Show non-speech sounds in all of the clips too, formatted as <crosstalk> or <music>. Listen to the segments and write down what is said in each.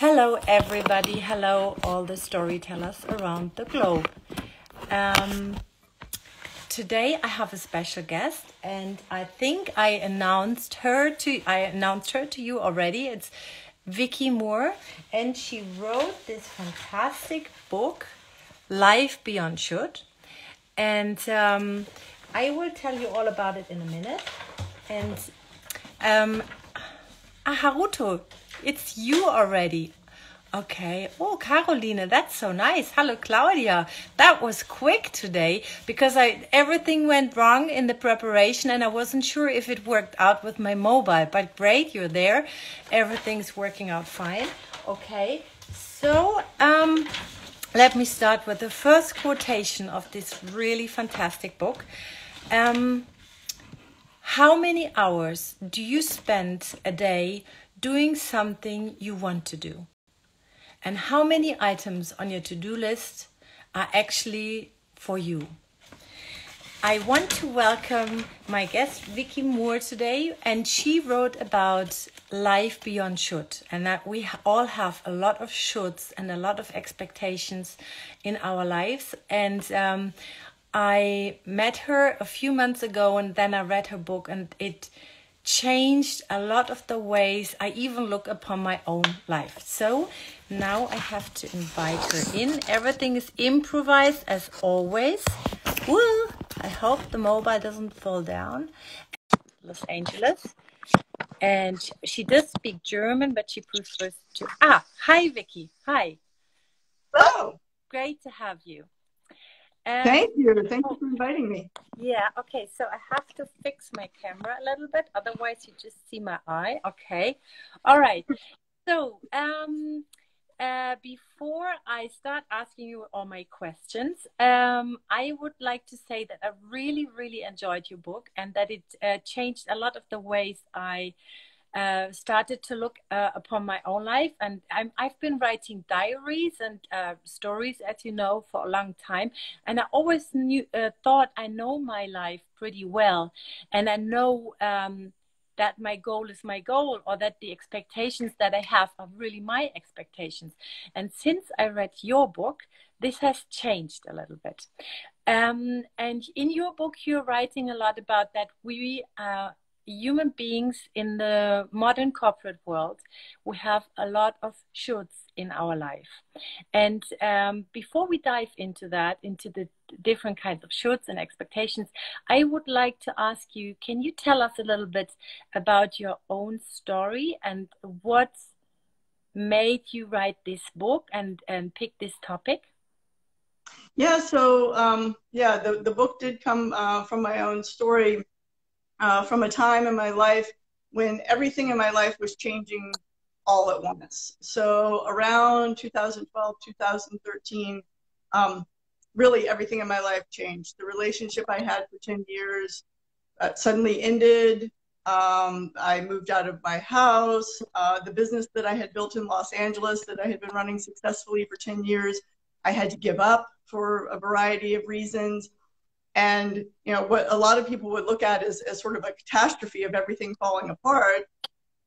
Hello, everybody. Hello, all the storytellers around the globe. Um, today I have a special guest, and I think I announced her to I announced her to you already. It's Vicki Moore, and she wrote this fantastic book, Life Beyond Should, and um, I will tell you all about it in a minute. And um, Haruto, it's you already. Okay. Oh, Carolina, that's so nice. Hello, Claudia. That was quick today because I everything went wrong in the preparation and I wasn't sure if it worked out with my mobile. But great, you're there. Everything's working out fine. Okay. So, um, let me start with the first quotation of this really fantastic book. Um, how many hours do you spend a day doing something you want to do? And how many items on your to do list are actually for you? I want to welcome my guest Vicki Moore today, and she wrote about life beyond should, and that we all have a lot of shoulds and a lot of expectations in our lives. And um, I met her a few months ago, and then I read her book, and it changed a lot of the ways I even look upon my own life. So now I have to invite her in. Everything is improvised as always. Woo! I hope the mobile doesn't fall down. Los Angeles. And she does speak German, but she prefers to. Ah, hi, Vicki. Hi. Hello. Great to have you. Um, Thank you. Thank you for inviting me. Yeah, okay. So I have to fix my camera a little bit. Otherwise, you just see my eye. Okay. All right. So, um, uh, before I start asking you all my questions, um, I would like to say that I really, really enjoyed your book and that it uh, changed a lot of the ways I uh, started to look uh, upon my own life. And i have been writing diaries and uh, stories, as you know, for a long time. And I always knew, uh, thought I know my life pretty well. And I know um, that my goal is my goal or that the expectations that I have are really my expectations. And since I read your book, this has changed a little bit. Um, and in your book, you're writing a lot about that we uh, human beings in the modern corporate world, we have a lot of shoulds in our life. And um, before we dive into that, into the different kinds of shoulds and expectations, I would like to ask you can you tell us a little bit about your own story and what made you write this book and, and pick this topic? Yeah, so um, yeah, the, the book did come uh, from my own story uh, from a time in my life when everything in my life was changing all at once. So around 2012, 2013, um, really everything in my life changed. The relationship I had for 10 years uh, suddenly ended. Um, I moved out of my house. Uh, the business that I had built in Los Angeles that I had been running successfully for 10 years, I had to give up for a variety of reasons. And you know what a lot of people would look at as, sort of a catastrophe of everything falling apart.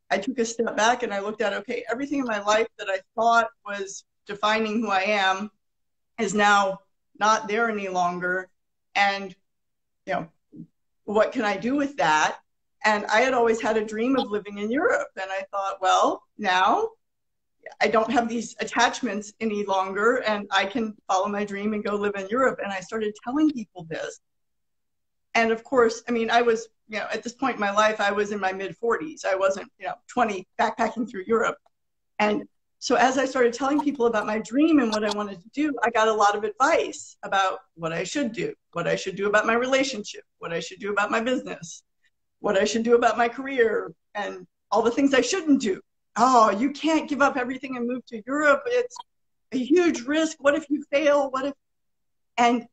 I took a step back and I looked at okay, everything in my life that I thought was defining who I am is now not there any longer. And you know, what can I do with that? And I had always had a dream of living in Europe. And I thought, well, now I don't have these attachments any longer and I can follow my dream and go live in Europe. And I started telling people this. And of course, I mean, I was, you know, at this point in my life, I was in my mid 40s. I wasn't, you know, 20 backpacking through Europe. And so as I started telling people about my dream and what I wanted to do, I got a lot of advice about what I should do, what I should do about my relationship, what I should do about my business, what I should do about my career, and all the things I shouldn't do oh, you can't give up everything and move to Europe. It's a huge risk. What if you fail? What if? And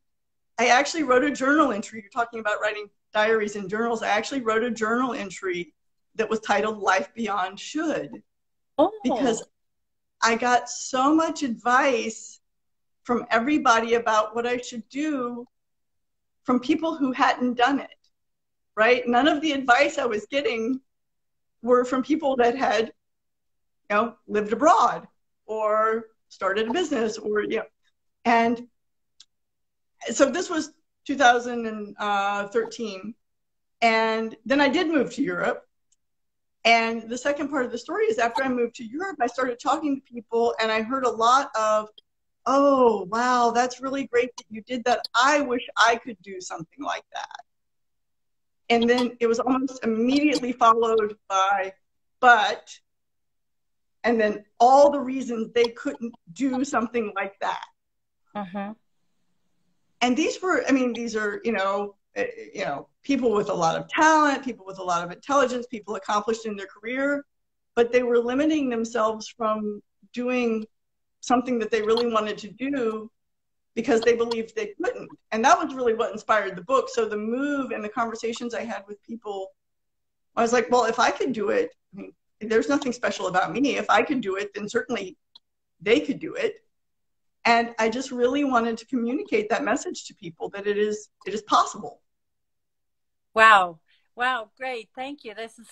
I actually wrote a journal entry. You're talking about writing diaries and journals. I actually wrote a journal entry that was titled Life Beyond Should. Oh. Because I got so much advice from everybody about what I should do from people who hadn't done it, right? None of the advice I was getting were from people that had know, lived abroad or started a business or you know. And so this was 2013 and then i did move to europe. And the second part of the story is after i moved to europe i started talking to people and i heard a lot of oh wow that's really great that you did that. I wish i could do something like that. And then it was almost immediately followed by but and then all the reasons they couldn't do something like that uh-huh. and these were i mean these are you know eh, you know people with a lot of talent people with a lot of intelligence people accomplished in their career but they were limiting themselves from doing something that they really wanted to do because they believed they couldn't. And that was really what inspired the book. So the move and the conversations I had with people, I was like, well, if I could do it, I mean, there's nothing special about me. If I could do it, then certainly they could do it. And I just really wanted to communicate that message to people that it is it is possible. Wow. Wow, great. Thank you. This is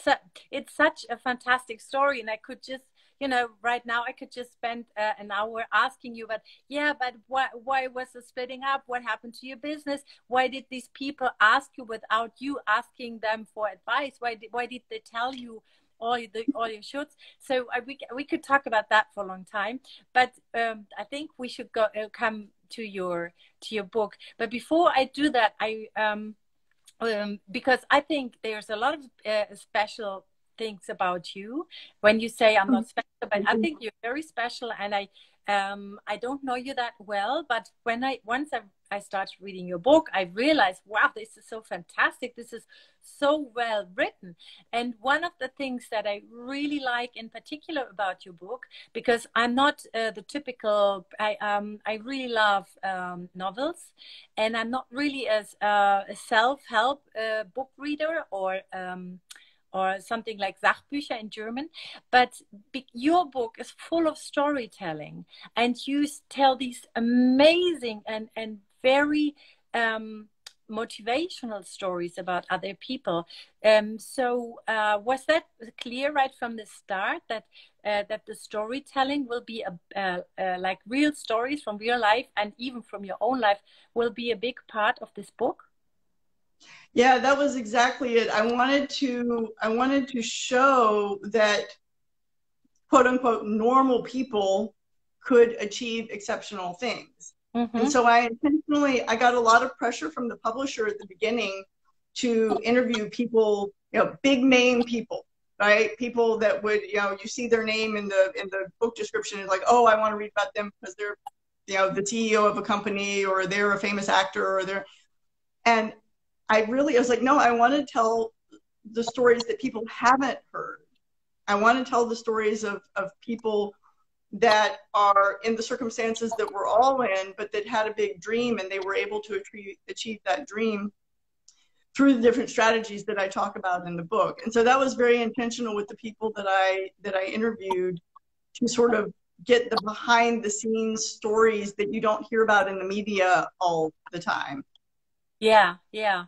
it's such a fantastic story and I could just you know, right now I could just spend uh, an hour asking you, but yeah, but why, why was the splitting up? What happened to your business? Why did these people ask you without you asking them for advice? Why did, why did they tell you all the all your shorts. So uh, we we could talk about that for a long time, but um, I think we should go uh, come to your to your book. But before I do that, I um, um because I think there's a lot of uh, special things about you when you say I'm not special, but I think you're very special, and I um, I don't know you that well, but when I once I, I started reading your book, I realized, wow, this is so fantastic. This is so well written. And one of the things that I really like in particular about your book, because I'm not uh, the typical, I um, I really love um, novels, and I'm not really as uh, a self help uh, book reader or um, or something like Sachbücher in German. But your book is full of storytelling, and you tell these amazing and and very um, motivational stories about other people. Um, so uh, was that clear right from the start that uh, that the storytelling will be a, uh, uh like real stories from real life and even from your own life will be a big part of this book? Yeah, that was exactly it. I wanted to I wanted to show that quote unquote normal people could achieve exceptional things. Mm-hmm. And so I intentionally I got a lot of pressure from the publisher at the beginning to interview people, you know, big name people, right? People that would, you know, you see their name in the in the book description and like, oh, I want to read about them because they're, you know, the CEO of a company or they're a famous actor or they're and I really, I was like, no, I want to tell the stories that people haven't heard. I want to tell the stories of, of people that are in the circumstances that we're all in, but that had a big dream and they were able to achieve, that dream through the different strategies that I talk about in the book. And so that was very intentional with the people that I that I interviewed to sort of get the behind the scenes stories that you don't hear about in the media all the time. Yeah, yeah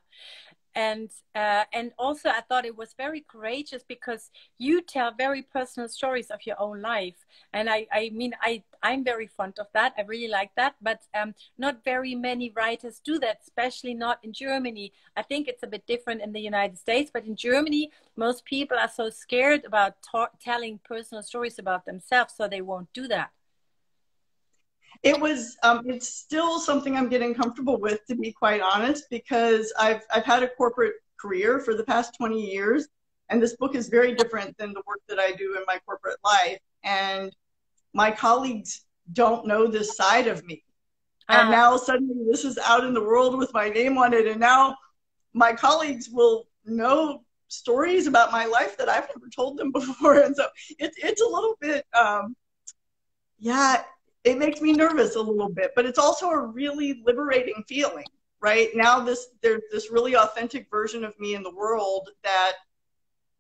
and uh, and also I thought it was very courageous because you tell very personal stories of your own life, and I I mean I I'm very fond of that. I really like that, but um, not very many writers do that, especially not in Germany. I think it's a bit different in the United States, but in Germany, most people are so scared about telling personal stories about themselves, so they won't do that it was um, it's still something i'm getting comfortable with to be quite honest because i've i've had a corporate career for the past 20 years and this book is very different than the work that i do in my corporate life and my colleagues don't know this side of me and uh. now suddenly this is out in the world with my name on it and now my colleagues will know stories about my life that i've never told them <laughs> before and so it's it's a little bit um, yeah it makes me nervous a little bit, but it's also a really liberating feeling, right? Now this there's this really authentic version of me in the world that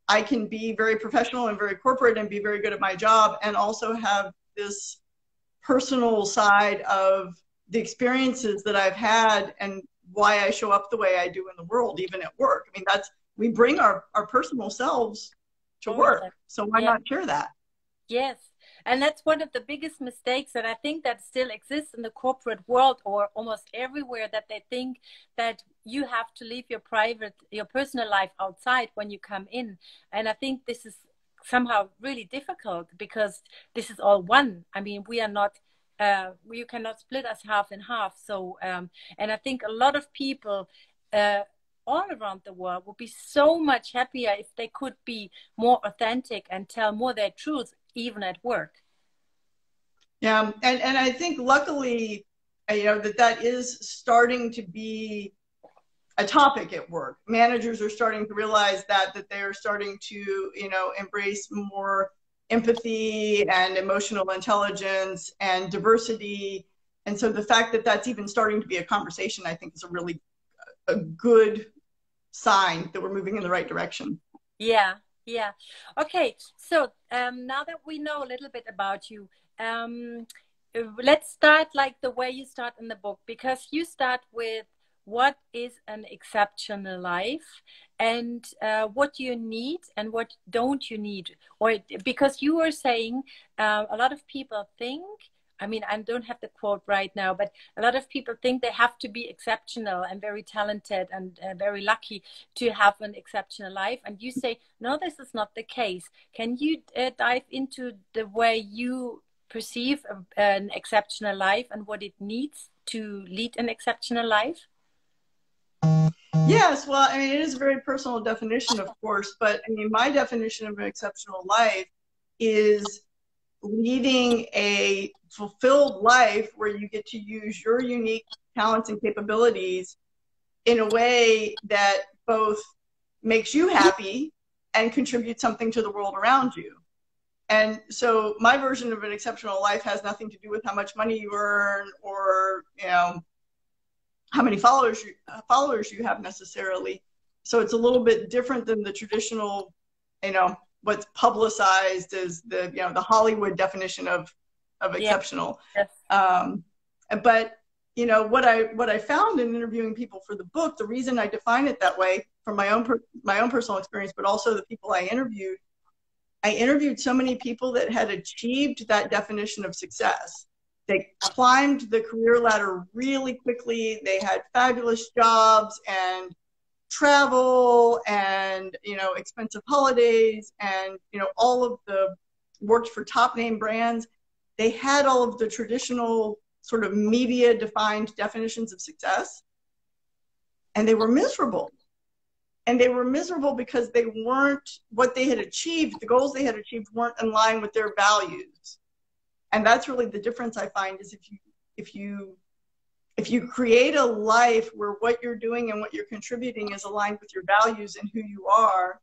I can be very professional and very corporate and be very good at my job and also have this personal side of the experiences that I've had and why I show up the way I do in the world, even at work. I mean, that's we bring our, our personal selves to work. So why yeah. not share that? Yes. And that's one of the biggest mistakes that I think that still exists in the corporate world or almost everywhere that they think that you have to leave your private, your personal life outside when you come in. And I think this is somehow really difficult because this is all one. I mean, we are not, uh, you cannot split us half and half. So, um, and I think a lot of people, uh, all around the world would be so much happier if they could be more authentic and tell more their truth even at work. Yeah, and and I think luckily, uh, you know that that is starting to be a topic at work. Managers are starting to realize that that they are starting to you know embrace more empathy and emotional intelligence and diversity. And so the fact that that's even starting to be a conversation, I think, is a really a good sign that we're moving in the right direction. Yeah, yeah. Okay. So um, now that we know a little bit about you, um, let's start like the way you start in the book because you start with what is an exceptional life and uh, what you need and what don't you need or because you were saying uh, a lot of people think I mean, I don't have the quote right now, but a lot of people think they have to be exceptional and very talented and uh, very lucky to have an exceptional life. And you say, no, this is not the case. Can you uh, dive into the way you perceive a, an exceptional life and what it needs to lead an exceptional life? Yes, well, I mean, it is a very personal definition, of course, but I mean, my definition of an exceptional life is leading a fulfilled life where you get to use your unique talents and capabilities in a way that both makes you happy and contributes something to the world around you. And so my version of an exceptional life has nothing to do with how much money you earn or, you know, how many followers you, followers you have necessarily. So it's a little bit different than the traditional, you know, what's publicized as the you know the Hollywood definition of of exceptional. Yes. Um, but you know what I what I found in interviewing people for the book, the reason I define it that way from my own per, my own personal experience, but also the people I interviewed, I interviewed so many people that had achieved that definition of success. They climbed the career ladder really quickly. They had fabulous jobs and travel and you know expensive holidays and you know all of the worked for top name brands they had all of the traditional sort of media defined definitions of success. And they were miserable. And they were miserable because they weren't what they had achieved the goals they had achieved weren't in line with their values. And that's really the difference i find is if you if you if you create a life where what you're doing and what you're contributing is aligned with your values and who you are,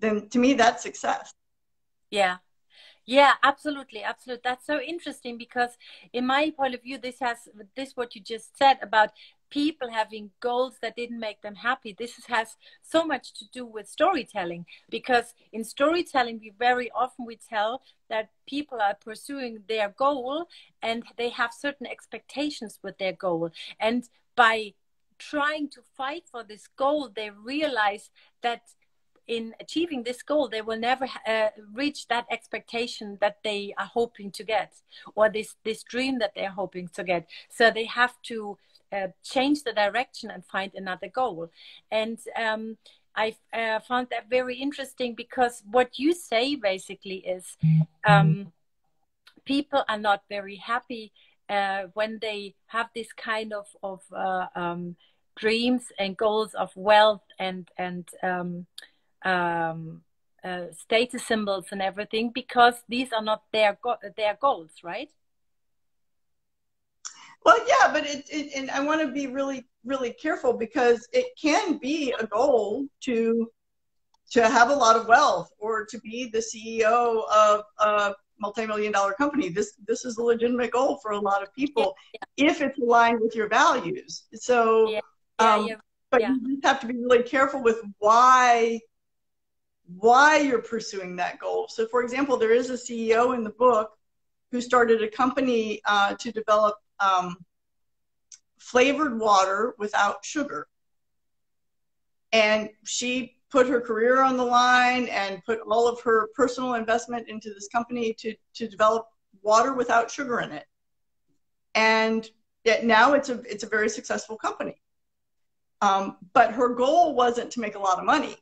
then to me that's success. Yeah. Yeah, absolutely, absolutely. That's so interesting because, in my point of view, this has this what you just said about people having goals that didn't make them happy. This has so much to do with storytelling because in storytelling, we very often we tell that people are pursuing their goal and they have certain expectations with their goal. And by trying to fight for this goal, they realize that in achieving this goal, they will never uh, reach that expectation that they are hoping to get, or this this dream that they're hoping to get. So they have to uh, change the direction and find another goal. And um, I uh, found that very interesting because what you say basically is um, people are not very happy uh, when they have this kind of of uh, um, dreams and goals of wealth and and um, um, uh, status symbols and everything because these are not their go- their goals, right? Well, yeah, but it, it and I want to be really, really careful because it can be a goal to to have a lot of wealth or to be the CEO of a multi-million dollar company. This this is a legitimate goal for a lot of people yeah. if it's aligned with your values. So, yeah. Yeah, um, but you just have to be really careful with why why you're pursuing that goal. So, for example, there is a CEO in the book who started a company uh, to develop um, flavored water without sugar. And she put her career on the line and put all of her personal investment into this company to, to develop water without sugar in it. And yet now it's a, it's a very successful company. Um, but her goal wasn't to make a lot of money.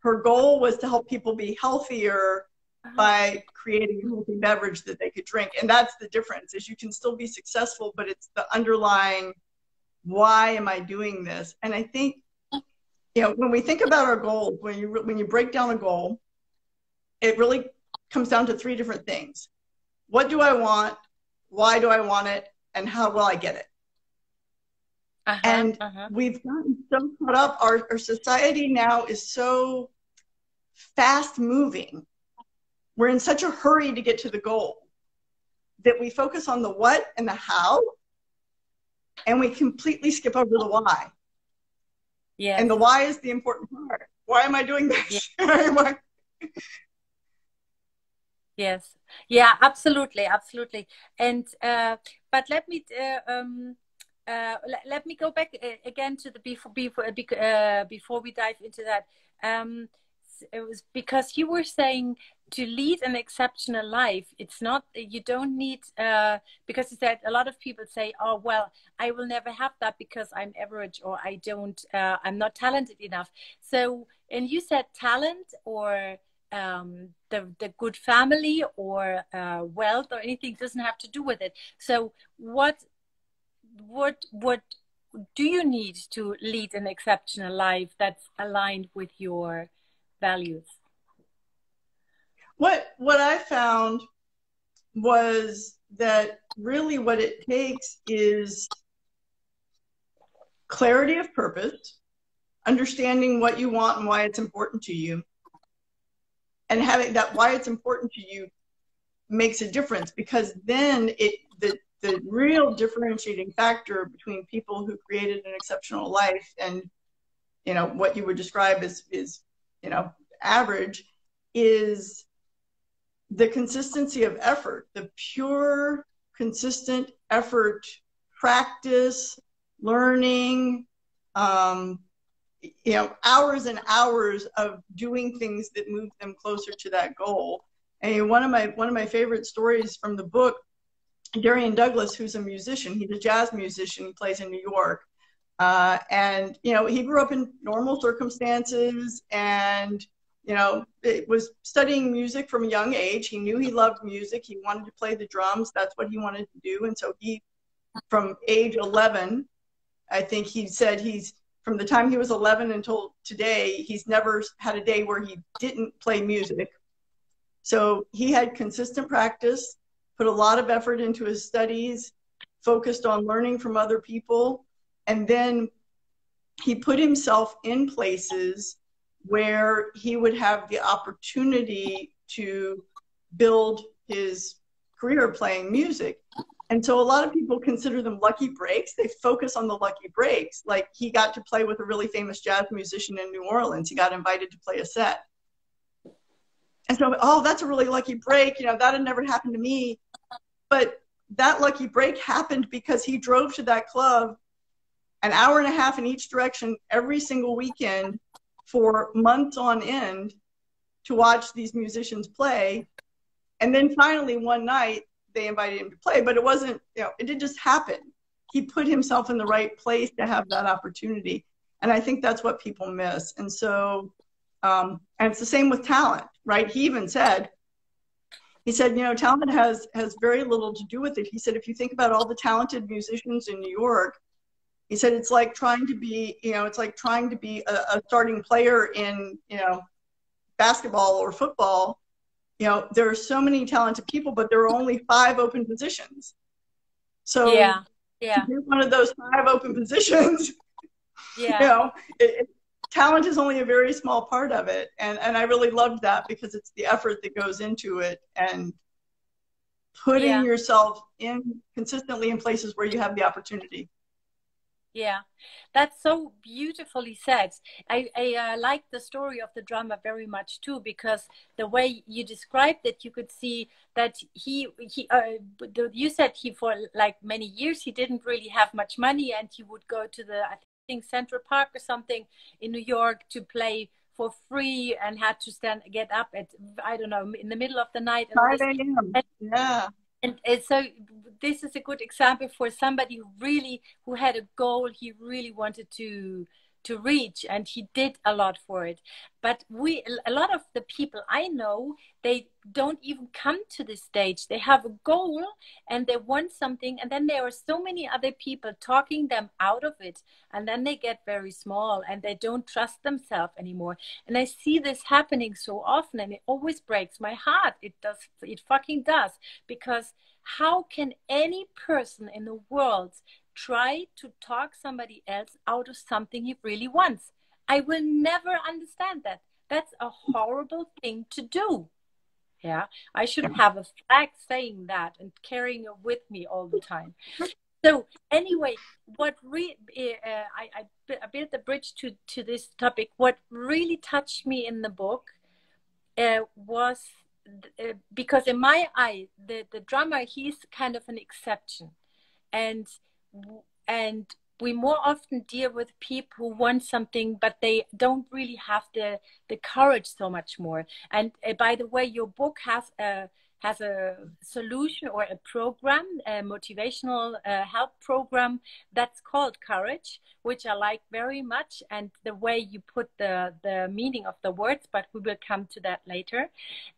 Her goal was to help people be healthier. By creating a healthy beverage that they could drink. And that's the difference is you can still be successful, but it's the underlying why am I doing this? And I think, you know, when we think about our goals, when you when you break down a goal, it really comes down to three different things. What do I want? Why do I want it? And how will I get it? Uh-huh, and uh-huh. we've gotten so caught up. Our, our society now is so fast moving. We're in such a hurry to get to the goal that we focus on the what and the how and we completely skip over the why. Yeah. And the why is the important part. Why am I doing this? Yeah. <laughs> yes. Yeah, absolutely, absolutely. And uh, but let me uh, um, uh, let, let, me go back uh, again to the before before uh, before we dive into that. Um, it was because you were saying to lead an exceptional life it's not you don't need uh, because said a lot of people say oh well i will never have that because i'm average or i don't uh, i'm not talented enough. So and you said talent or um, the the good family or uh, wealth or anything doesn't have to do with it. So what what what do you need to lead an exceptional life that's aligned with your values. What what I found was that really what it takes is clarity of purpose, understanding what you want and why it's important to you, and having that why it's important to you makes a difference because then it the the real differentiating factor between people who created an exceptional life and you know what you would describe as is you know average is the consistency of effort, the pure, consistent effort, practice, learning, um, you know, hours and hours of doing things that move them closer to that goal. And one of my one of my favorite stories from the book, Darian Douglas, who's a musician, he's a jazz musician, he plays in New York. Uh, and you know, he grew up in normal circumstances and you know, it was studying music from a young age. He knew he loved music. He wanted to play the drums. That's what he wanted to do. And so he, from age 11, I think he said he's, from the time he was 11 until today, he's never had a day where he didn't play music. So he had consistent practice, put a lot of effort into his studies, focused on learning from other people, and then he put himself in places where he would have the opportunity to build his career playing music. And so a lot of people consider them lucky breaks. They focus on the lucky breaks. Like he got to play with a really famous jazz musician in New Orleans. He got invited to play a set. And so, oh, that's a really lucky break. You know, that had never happened to me. But that lucky break happened because he drove to that club an hour and a half in each direction every single weekend for months on end to watch these musicians play. And then finally, one night, they invited him to play, but it wasn't, you know, it didn't just happen. He put himself in the right place to have that opportunity. And I think that's what people miss. And so, um, and it's the same with talent, right? He even said, he said, you know, talent has has very little to do with it. He said, if you think about all the talented musicians in New York, he said it's like trying to be you know it's like trying to be a, a, starting player in you know basketball or football. You know there are so many talented people but there are only five open positions. So yeah yeah. you're one of those five open positions <laughs> yeah. you know it, it, talent is only a very small part of it. And and i really loved that because it's the effort that goes into it and putting yeah. yourself in consistently in places where you have the opportunity yeah, that's so beautifully said. I, I uh, like the story of the drummer very much too because the way you described it, you could see that he he uh, you said he for like many years he didn't really have much money and he would go to the I think Central Park or something in New York to play for free and had to stand get up at I don't know in the middle of the night. And 5 a.m. Yeah. And, and so this is a good example for somebody who really who had a goal he really wanted to to reach and he did a lot for it. But we a lot of the people i know they don't even come to this stage. They have a goal and they want something and then there are so many other people talking them out of it and then they get very small and they don't trust themselves anymore. And i see this happening so often and it always breaks my heart. It does it fucking does because how can any person in the world try to talk somebody else out of something he really wants. I will never understand that. That's a horrible thing to do. Yeah, I should have a flag saying that and carrying it with me all the time. So anyway, what re- uh, I, I built a bridge to to this topic. What really touched me in the book uh, was uh, because in my eye, the the drummer he's kind of an exception, and and we more often deal with people who want something but they don't really have the the courage so much more. And uh, by the way your book has a has a solution or a program a motivational uh, help program that's called courage which i like very much and the way you put the the meaning of the words but we will come to that later.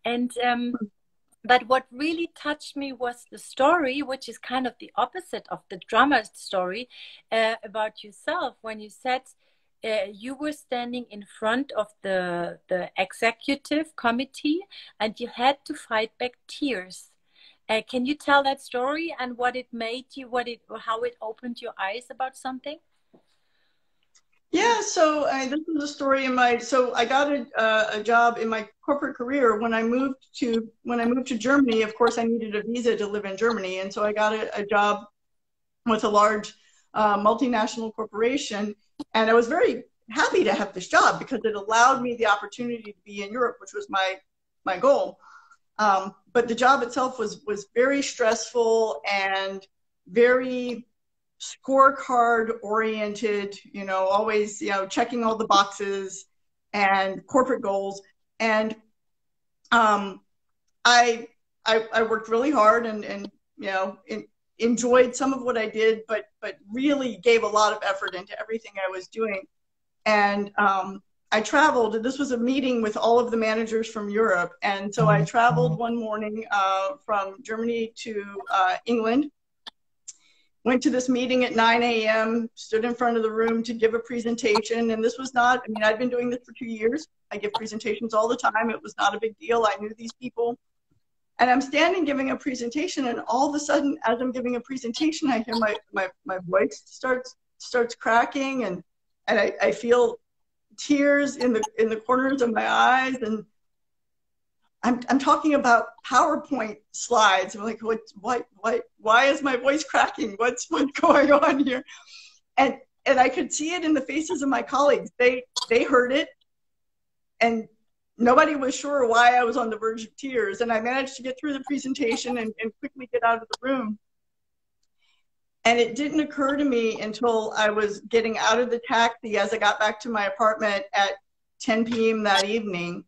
And um, but what really touched me was the story, which is kind of the opposite of the drummer's story uh, about yourself when you said uh, you were standing in front of the the executive committee and you had to fight back tears. Uh, can you tell that story and what it made you, what it, how it opened your eyes about something? Yeah, so uh, this is a story in my. So I got a, uh, a job in my corporate career when I moved to when I moved to Germany. Of course, I needed a visa to live in Germany, and so I got a, a job with a large uh, multinational corporation, and I was very happy to have this job because it allowed me the opportunity to be in Europe, which was my my goal. Um, but the job itself was was very stressful and very scorecard oriented, you know, always, you know, checking all the boxes and corporate goals. And um, I, I, I worked really hard and, and you know, in, enjoyed some of what I did, but, but really gave a lot of effort into everything I was doing. And um, I traveled, this was a meeting with all of the managers from Europe. And so I traveled one morning uh, from Germany to uh, England went to this meeting at 9 a.m., stood in front of the room to give a presentation. And this was not, I mean, I'd been doing this for two years. I give presentations all the time. It was not a big deal. I knew these people. And I'm standing giving a presentation, and all of a sudden, as I'm giving a presentation, I hear my, my, my voice starts starts cracking and and I, I feel tears in the in the corners of my eyes and I'm, I'm talking about PowerPoint slides. I'm like, what, what, what, why is my voice cracking? What's, what's going on here? And, and I could see it in the faces of my colleagues. They, they heard it and nobody was sure why I was on the verge of tears. And I managed to get through the presentation and, and quickly get out of the room. And it didn't occur to me until I was getting out of the taxi as I got back to my apartment at 10 p.m. that evening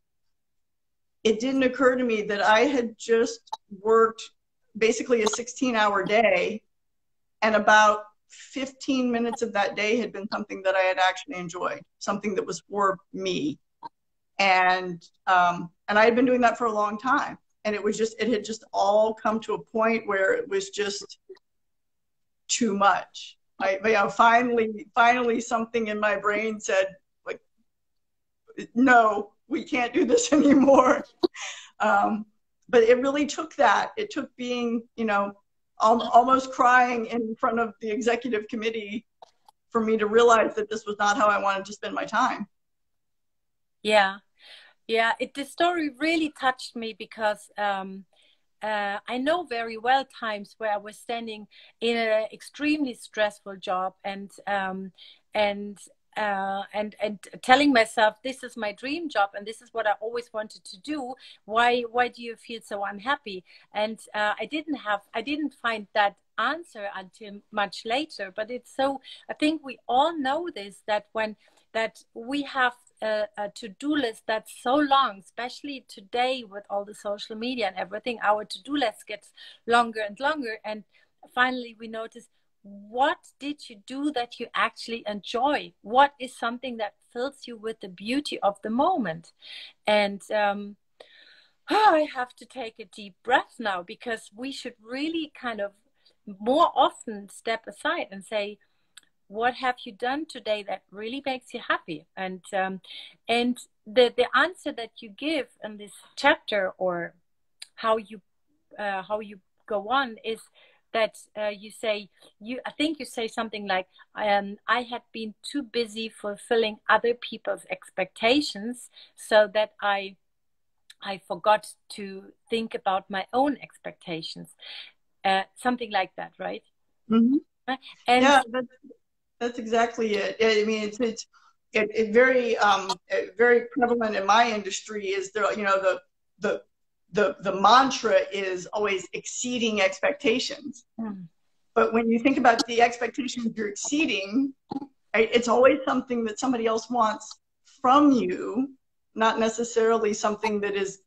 it didn't occur to me that I had just worked basically a 16 hour day and about 15 minutes of that day had been something that I had actually enjoyed, something that was for me. And um, and I had been doing that for a long time. And it was just it had just all come to a point where it was just too much. I you know, finally finally something in my brain said like no, we can't do this <laughs> anymore. Um, but it really took that. It took being, you know, al- almost crying in front of the executive committee for me to realize that this was not how I wanted to spend my time. Yeah, yeah. It, the story really touched me because um, uh, I know very well times where I was standing in an extremely stressful job and um, and uh, and and telling myself this is my dream job and this is what I always wanted to do. Why why do you feel so unhappy? And uh, I didn't have I didn't find that answer until much later. But it's so I think we all know this that when that we have a, a to-do list that's so long especially today with all the social media and everything our to-do list gets longer and longer and finally we notice what did you do that you actually enjoy? What is something that fills you with the beauty of the moment? And um, oh, <sighs> i have to take a deep breath now because we should really kind of more often step aside and say what have you done today that really makes you happy? And um, and the the answer that you give in this chapter or how you uh, how you go on is that uh, you say you i think you say something like um, i had been too busy fulfilling other people's expectations so that i i forgot to think about my own expectations. Uh, something like that right? Mm-hmm. and yeah that's, that's exactly it. I mean it's it's it, it very um very prevalent in my industry is there you know the the the the mantra is always exceeding expectations. Mm. But when you think about the expectations you're exceeding, right, it's always something that somebody else wants from you, not necessarily something that is,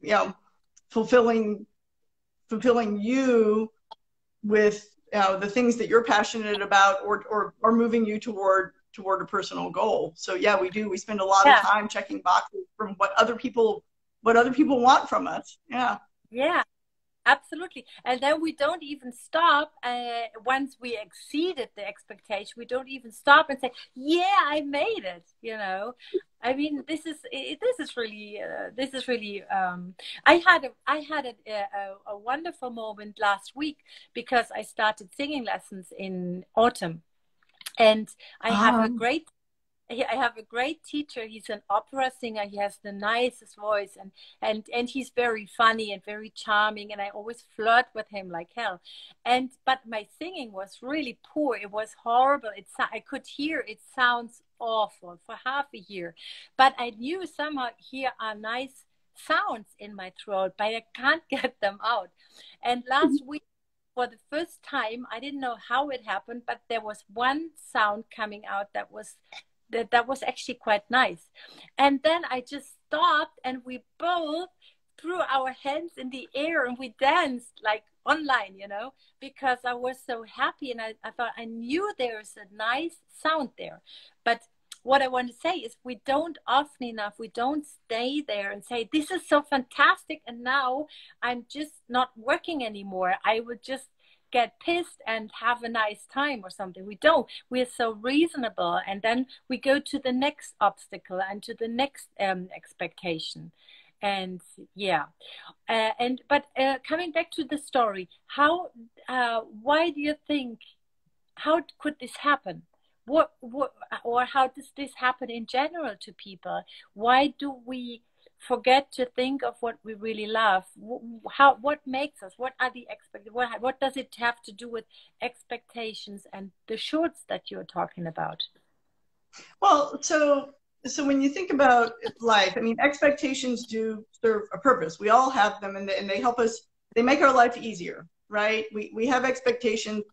you know, fulfilling fulfilling you with you know, the things that you're passionate about or, or or moving you toward toward a personal goal. So yeah, we do. We spend a lot yeah. of time checking boxes from what other people what other people want from us. Yeah. Yeah, absolutely. And then we don't even stop uh, once we exceeded the expectation. We don't even stop and say, "Yeah, I made it." You know, I mean, this is this is really uh, this is really. Um, I had a I had a, a, a wonderful moment last week because I started singing lessons in autumn, and I have a ah. great I have a great teacher. He's an opera singer. He has the nicest voice, and and and he's very funny and very charming. And I always flirt with him like hell. And but my singing was really poor. It was horrible. It's I could hear it sounds awful for half a year, but I knew somehow here are nice sounds in my throat, but I can't <laughs> get them out. And last <laughs> week for the first time i didn't know how it happened but there was one sound coming out that was that that was actually quite nice and then i just stopped and we both threw our hands in the air and we danced like online you know because i was so happy and i, I thought i knew there's a nice sound there but what I want to say is we don't often enough, we don't stay there and say, this is so fantastic. And now I'm just not working anymore. I would just get pissed and have a nice time or something. We don't. We're so reasonable, and then we go to the next obstacle and to the next um, expectation. And yeah, uh, and but uh, coming back to the story, how, uh, why do you think, how could this happen? What, what, or how does this happen in general to people? Why do we forget to think of what we really love. How what makes us what are the expect what, what does it have to do with expectations and the shorts that you're talking about? Well so so when you think about life i mean expectations do serve a purpose. We all have them and they, and they help us they make our life easier right? We we have expectations.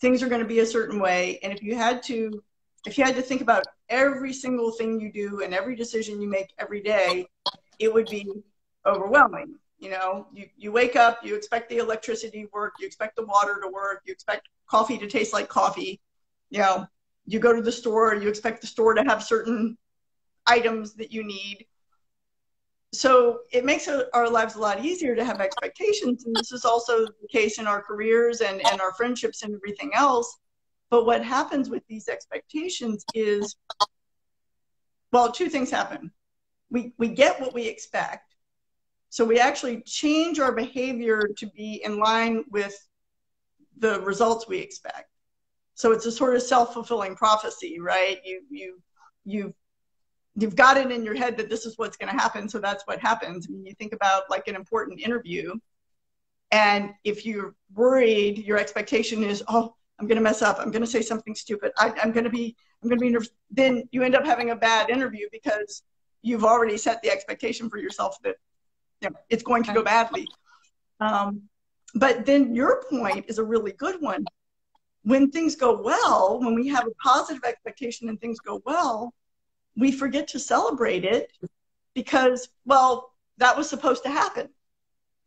Things are going to be a certain way. And if you had to if you had to think about every single thing you do and every decision you make every day it would be overwhelming. You know, you, you wake up, you expect the electricity to work, you expect the water to work, you expect coffee to taste like coffee. You know, you go to the store, you expect the store to have certain items that you need. So it makes our lives a lot easier to have expectations. And this is also the case in our careers and, and our friendships and everything else. But what happens with these expectations is, well, two things happen we, we get what we expect. So we actually change our behavior to be in line with the results we expect. So it's a sort of self-fulfilling prophecy, right? You you you you've got it in your head that this is what's going to happen, so that's what happens. I mean, you think about like an important interview, and if you're worried, your expectation is, oh, I'm going to mess up. I'm going to say something stupid. I, am going to be I'm going to be nervous. Then you end up having a bad interview because you've already set the expectation for yourself that you know, it's going to go badly. Um, but then your point is a really good one. When things go well, when we have a positive expectation and things go well, we forget to celebrate it because, well, that was supposed to happen,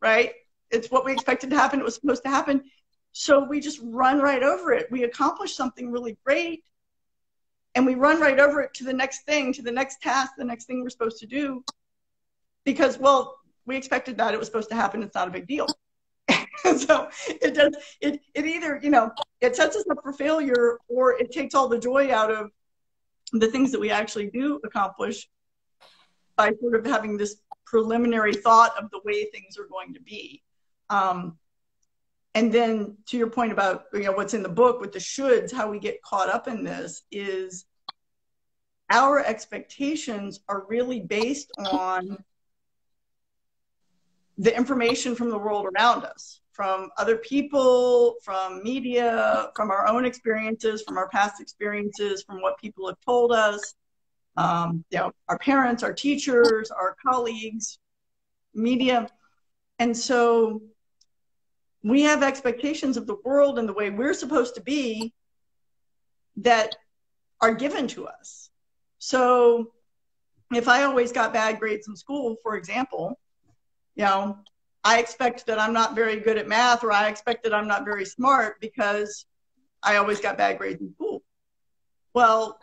right? It's what we expected to happen. It was supposed to happen. So we just run right over it. We accomplish something really great and we run right over it to the next thing, to the next task, the next thing we're supposed to do because, well, we expected that it was supposed to happen. It's not a big deal. <laughs> so it does, it, it either, you know, it sets us up for failure or it takes all the joy out of the things that we actually do accomplish by sort of having this preliminary thought of the way things are going to be. Um, and then to your point about you know what's in the book with the shoulds, how we get caught up in this is our expectations are really based on the information from the world around us, from other people, from media, from our own experiences, from our past experiences, from what people have told us, um, you know, our parents, our teachers, our colleagues, media. And so we have expectations of the world and the way we're supposed to be that are given to us. So if I always got bad grades in school, for example, you know, I expect that I'm not very good at math or I expect that I'm not very smart because I always got bad grades in school. Well,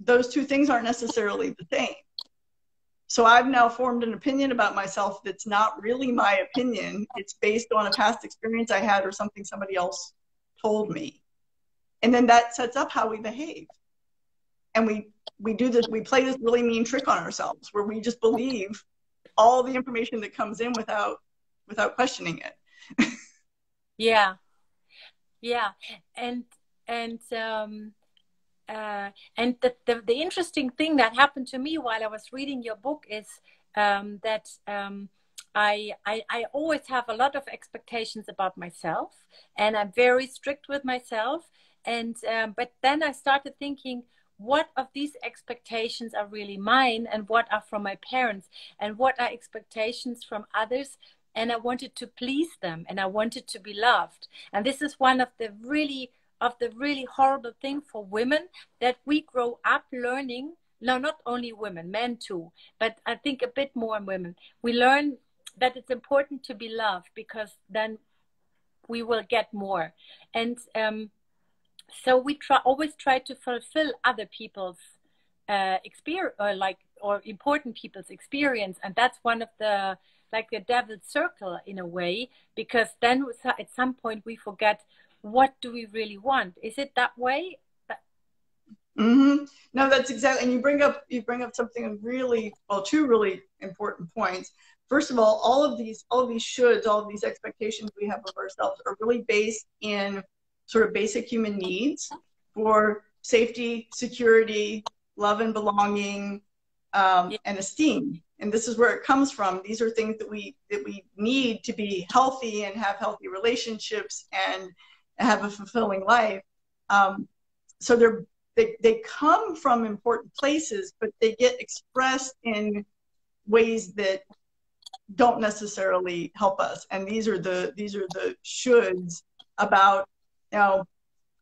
those two things aren't necessarily the same. So I've now formed an opinion about myself that's not really my opinion. It's based on a past experience I had or something somebody else told me. And then that sets up how we behave. And we we do this we play this really mean trick on ourselves where we just believe all the information that comes in without without questioning it. <laughs> yeah. Yeah. And and um uh, and the, the, the interesting thing that happened to me while I was reading your book is um, that um, I, I, I always have a lot of expectations about myself, and I'm very strict with myself. And um, but then I started thinking, what of these expectations are really mine, and what are from my parents, and what are expectations from others and I wanted to please them and I wanted to be loved. And this is one of the really of the really horrible thing for women that we grow up learning. No not only women men too but i think a bit more women. We learn that it's important to be loved because then we will get more. And um, so we try always try to fulfill other people's uh, experience or like or important people's experience. And that's one of the like the devil's circle in a way because then at some point we forget what do we really want? Is it that way? Mm-hmm. no that's exactly and you bring up you bring up something really well two really important points. First of all all of these all of these shoulds all of these expectations we have of ourselves are really based in sort of basic human needs for safety security love and belonging um, and esteem. And this is where it comes from. These are things that we that we need to be healthy and have healthy relationships and have a fulfilling life. Um, so they're they, they come from important places, but they get expressed in ways that don't necessarily help us. And these are the these are the shoulds about you know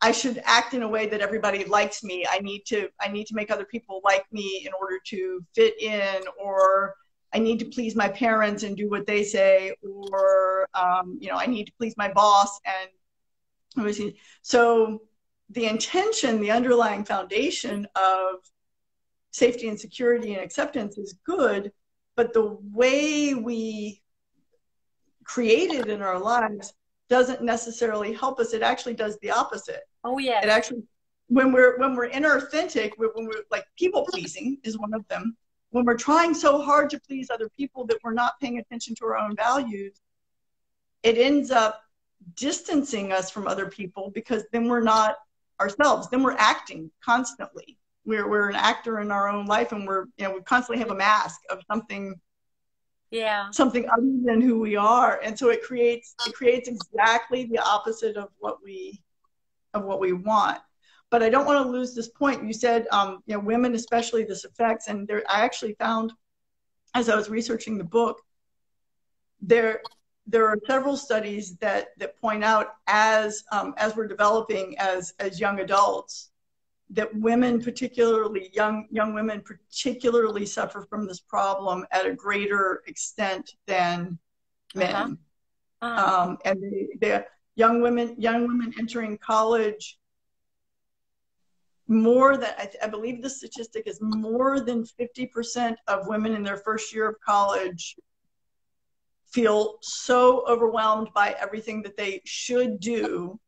I should act in a way that everybody likes me. I need to I need to make other people like me in order to fit in, or I need to please my parents and do what they say, or um, you know I need to please my boss and so the intention, the underlying foundation of safety and security and acceptance is good, but the way we create it in our lives doesn't necessarily help us. It actually does the opposite. Oh yeah. It actually when we're when we're inauthentic, when we're like people pleasing is one of them. When we're trying so hard to please other people that we're not paying attention to our own values, it ends up distancing us from other people because then we're not ourselves. Then we're acting constantly. We're we're an actor in our own life, and we're you know we constantly have a mask of something. Yeah. Something other than who we are, and so it creates it creates exactly the opposite of what we of what we want. But I don't want to lose this point. You said, um, you know, women especially this affects, and there I actually found as I was researching the book, there there are several studies that that point out as um, as we're developing as as young adults that women, particularly young young women, particularly suffer from this problem at a greater extent than men. Uh-huh. Uh-huh. Um, and the, the young women young women entering college more than I, I, believe the statistic is more than 50% of women in their first year of college feel so overwhelmed by everything that they should do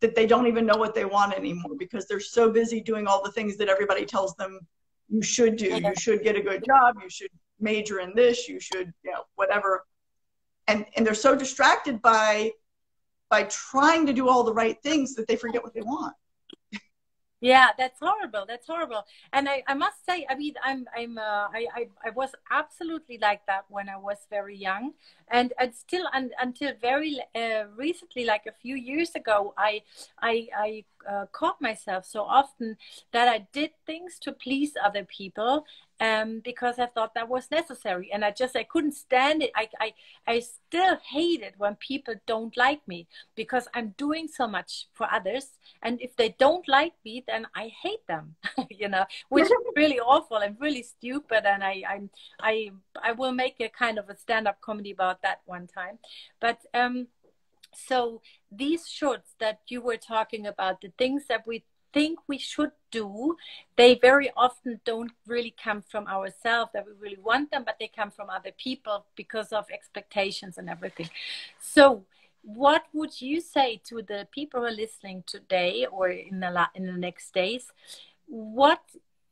that they don't even know what they want anymore because they're so busy doing all the things that everybody tells them you should do. You should get a good job. You should major in this. You should, you know, whatever. And and they're so distracted by by trying to do all the right things that they forget what they want yeah that's horrible that's horrible. And i, I must say i mean i'm i'm uh, I, I, I was absolutely like that when i was very young. And and still un, until very uh, recently like a few years ago i i i uh, caught myself so often that i did things to please other people um, because I thought that was necessary. And I just, I couldn't stand it. I, I, I still hate it when people don't like me because I'm doing so much for others. And if they don't like me, then I hate them, <laughs> you know, which is <laughs> really awful and really stupid. And I, I, I, I will make a kind of a stand-up comedy about that one time. But, um, so these shorts that you were talking about, the things that we think we should do, they very often don't really come from ourselves that we really want them, but they come from other people because of expectations and everything. So, what would you say to the people who are listening today or in the in the next days? What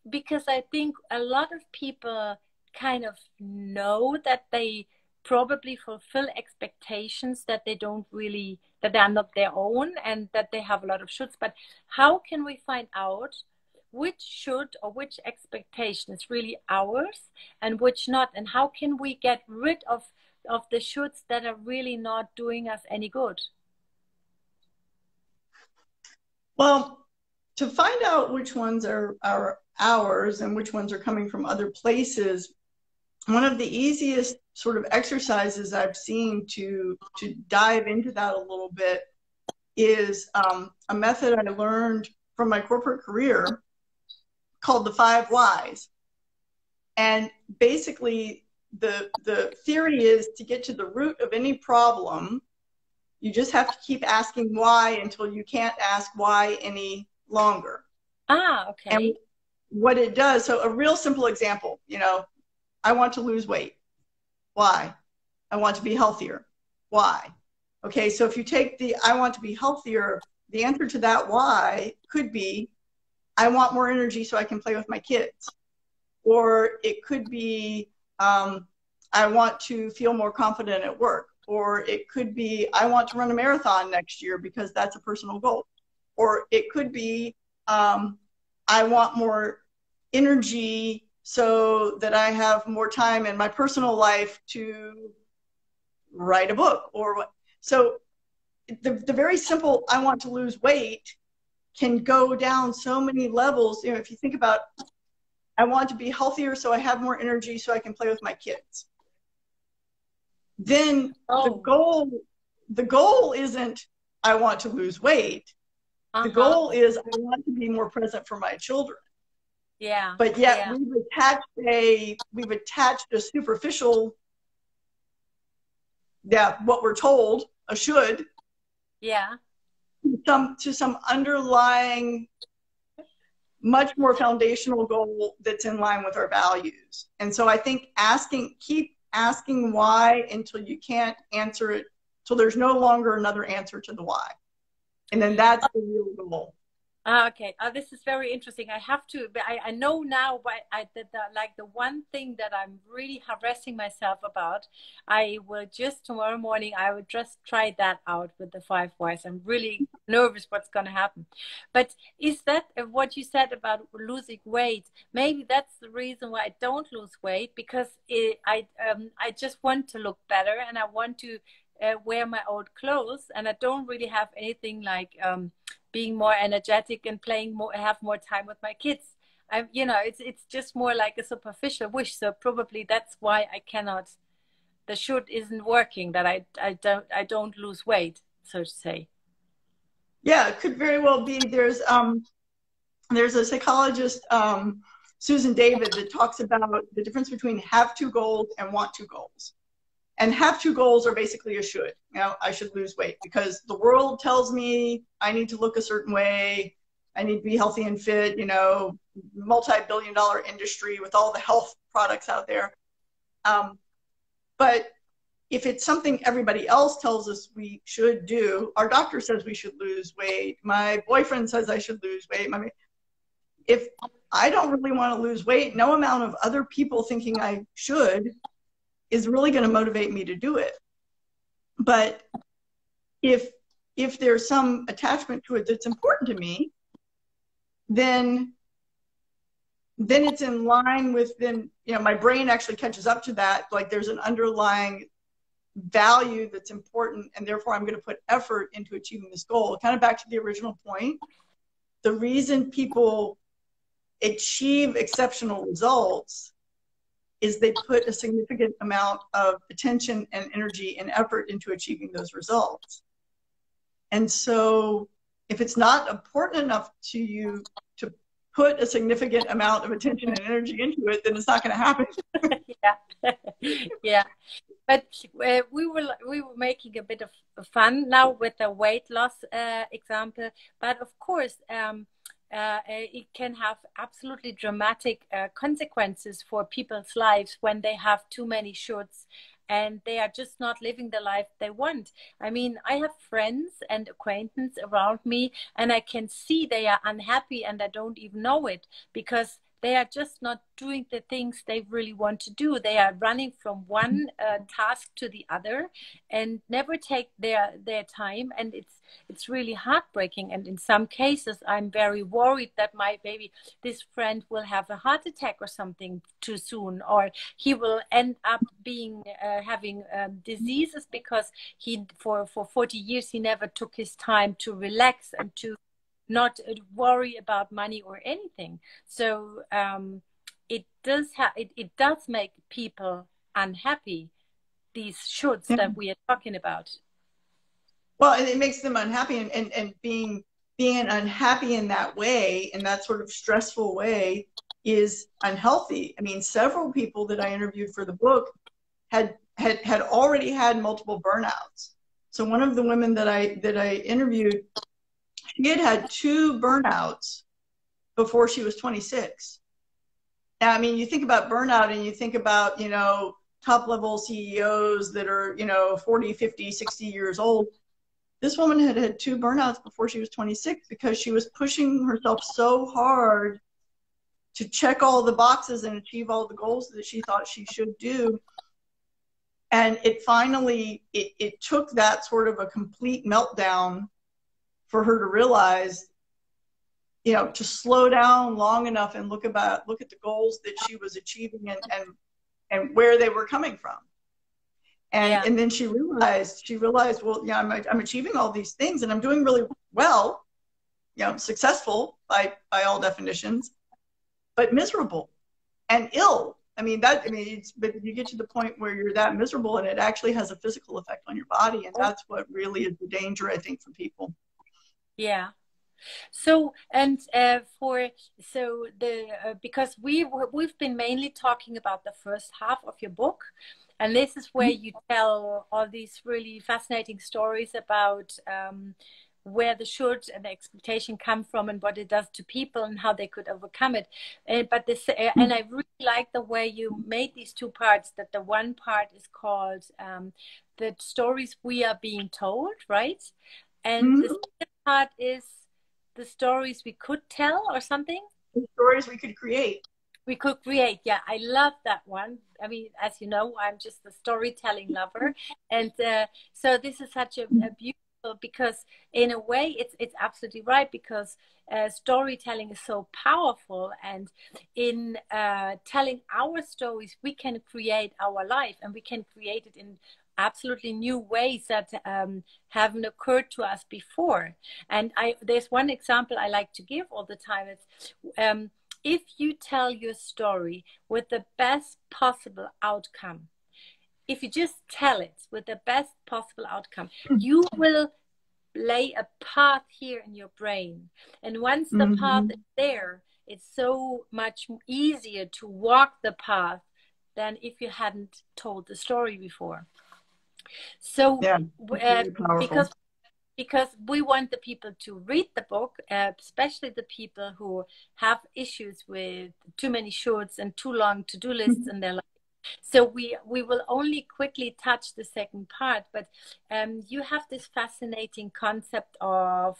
because I think a lot of people kind of know that they probably fulfill expectations that they don't really that they are not their own and that they have a lot of shoulds. But how can we find out which should or which expectation is really ours and which not? And how can we get rid of of the shoulds that are really not doing us any good? Well to find out which ones are are ours and which ones are coming from other places one of the easiest sort of exercises I've seen to to dive into that a little bit is um, a method I learned from my corporate career called the five whys. And basically, the the theory is to get to the root of any problem, you just have to keep asking why until you can't ask why any longer. Ah, okay. And what it does, so a real simple example, you know, I want to lose weight. Why? I want to be healthier. Why? Okay, so if you take the I want to be healthier, the answer to that why could be I want more energy so I can play with my kids. Or it could be um, I want to feel more confident at work. Or it could be I want to run a marathon next year because that's a personal goal. Or it could be um, I want more energy so that I have more time in my personal life to write a book or what. So the, the very simple, I want to lose weight can go down so many levels. You know, if you think about, I want to be healthier so I have more energy so I can play with my kids. Then oh. the goal, the goal isn't I want to lose weight. Uh-huh. The goal is I want to be more present for my children. Yeah. But yet yeah. we've attached a we've attached a superficial yeah, what we're told, a should. Yeah. Some to some underlying much more foundational goal that's in line with our values. And so I think asking keep asking why until you can't answer it till there's no longer another answer to the why. And then that's the real goal. Ah, okay. Uh, this is very interesting. I have to. I, I know now. But I did that like the one thing that I'm really harassing myself about. I will just tomorrow morning. I will just try that out with the five whys. I'm really nervous what's going to happen. But is that uh, what you said about losing weight? Maybe that's the reason why I don't lose weight because it, I um I just want to look better and I want to uh, wear my old clothes and I don't really have anything like um being more energetic and playing more have more time with my kids. I you know it's it's just more like a superficial wish so probably that's why i cannot the should isn't working that i i don't i don't lose weight so to say. Yeah it could very well be. There's um there's a psychologist, um, Susan David, that talks about the difference between have two goals and want two goals. And have two goals are basically a should. You know, I should lose weight because the world tells me I need to look a certain way. I need to be healthy and fit, you know, multi-billion dollar industry with all the health products out there. Um, but if it's something everybody else tells us we should do, our doctor says we should lose weight. My boyfriend says I should lose weight. My, if I don't really want to lose weight, no amount of other people thinking I should is really going to motivate me to do it. But if if there's some attachment to it that's important to me, then then it's in line with then you know my brain actually catches up to that like there's an underlying value that's important and therefore i'm going to put effort into achieving this goal kind of back to the original point the reason people achieve exceptional results is they put a significant amount of attention and energy and effort into achieving those results and so if it's not important enough to you to put a significant amount of attention and energy into it, then it's not going to happen. <laughs> yeah, yeah. But uh, we were we were making a bit of fun now with the weight loss uh, example, but of course. Um, uh, it can have absolutely dramatic uh, consequences for people's lives when they have too many shoulds and they are just not living the life they want. I mean, I have friends and acquaintances around me, and I can see they are unhappy and I don't even know it because they are just not doing the things they really want to do. They are running from one uh, task to the other and never take their their time. And it's it's really heartbreaking. And in some cases, I'm very worried that my baby, this friend, will have a heart attack or something too soon, or he will end up being uh, having um, diseases because he for for 40 years he never took his time to relax and to not worry about money or anything. So um, it does have it, it does make people unhappy. These shoulds yeah. that we are talking about. Well, and it makes them unhappy, and, and, and being being unhappy in that way, in that sort of stressful way, is unhealthy. I mean, several people that I interviewed for the book had had had already had multiple burnouts. So one of the women that I that I interviewed she had had two burnouts before she was 26. Now, I mean, you think about burnout and you think about, you know, top level CEOs that are, you know, 40, 50, 60 years old. This woman had had two burnouts before she was 26 because she was pushing herself so hard to check all the boxes and achieve all the goals that she thought she should do. And it finally, it, it took that sort of a complete meltdown for her to realize you know to slow down long enough and look about look at the goals that she was achieving and and, and where they were coming from. And yeah. and then she realized she realized well yeah I'm, I'm achieving all these things and i'm doing really well you know successful by by all definitions but miserable and ill. I mean that i mean it's but you get to the point where you're that miserable and it actually has a physical effect on your body and oh. that's what really is the danger i think for people yeah. So and uh, for so the uh, because we we've been mainly talking about the first half of your book, and this is where mm-hmm. you tell all these really fascinating stories about um, where the should and the expectation come from and what it does to people and how they could overcome it. Uh, but this uh, and I really like the way you made these two parts. That the one part is called um, the stories we are being told, right? And mm-hmm. the second part is the stories we could tell or something? The stories we could create. We could create, yeah. I love that one. I mean, as you know, I'm just a storytelling lover, <laughs> and uh, so this is such a, a, beautiful because, in a way, it's it's absolutely right because uh, storytelling is so powerful, and in uh, telling our stories, we can create our life, and we can create it in absolutely new ways that um, haven't occurred to us before. And I, there's one example I like to give all the time. It's um, if you tell your story with the best possible outcome, if you just tell it with the best possible outcome, you will lay a path here in your brain. And once the mm-hmm. path is there, it's so much easier to walk the path than if you hadn't told the story before. So, yeah, uh, because because we want the people to read the book, uh, especially the people who have issues with too many shorts and too long to-do lists mm-hmm. in their life. So we we will only quickly touch the second part, but um, you have this fascinating concept of